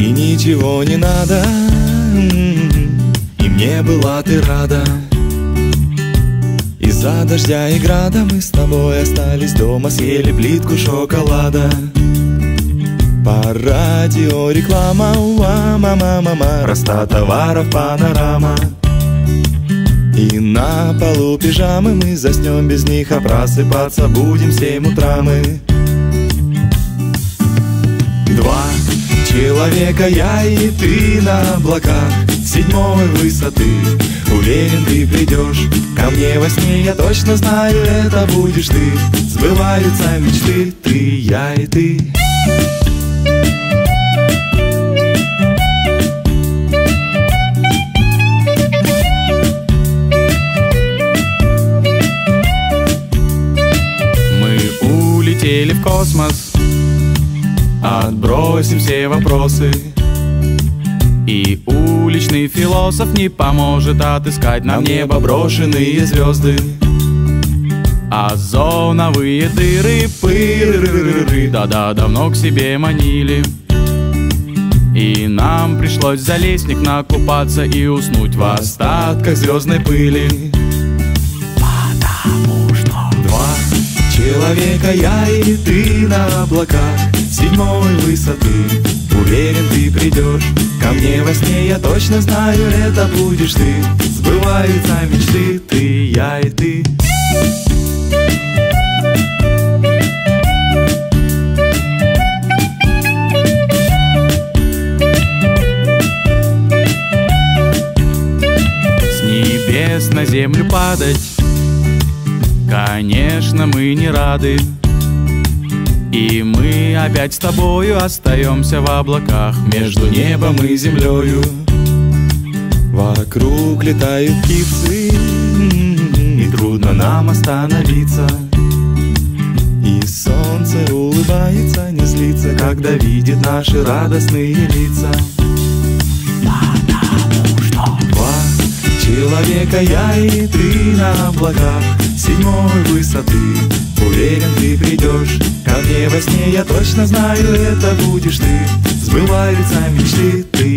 ничего не надо. И мне была ты рада. Из-за дождя и града мы с тобой остались дома Съели плитку шоколада. По радио реклама, уа, мама, мама Роста товаров панорама. И на полу пижамы мы заснем без них, а просыпаться будем семь утра мы. Человека, я и ты на облаках седьмой высоты. Уверен, ты придешь ко мне во сне, я точно знаю, это будешь ты. Сбываются мечты, ты, я и ты. улетели в космос Отбросим все вопросы. И уличный философ не поможет отыскать нам небо брошенные звезды. Озоновые дыры, пыры, да-да, давно к себе манили. И нам пришлось за лестник накупаться и уснуть в остатках звездной пыли человека я и ты на облаках Седьмой высоты. Уверен, ты придешь ко мне во сне. Я точно знаю, это будешь ты. Сбываются мечты, ты, я и ты. С небес на землю падать Конечно, мы не рады. И мы опять с тобою остаемся в облаках Между небом и землею. Вокруг летают птицы И трудно нам остановиться. И солнце улыбается, не злится Когда видит наши радостные лица. Два человека, я и ты на облаках седьмой высоты. Уверен, ты придешь ко мне во сне. Я точно знаю, это будешь ты. Сбываются мечты, ты,